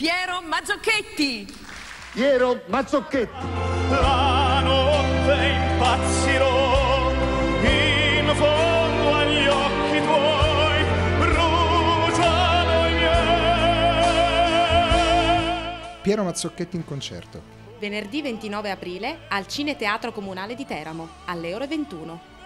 Piero Mazzocchetti. Piero Mazzocchetti. La notte impazzirò in fondo agli occhi tuoi bruciano i miei. Piero Mazzocchetti in concerto. Venerdì 29 aprile al Cineteatro Comunale di Teramo, alle ore 21.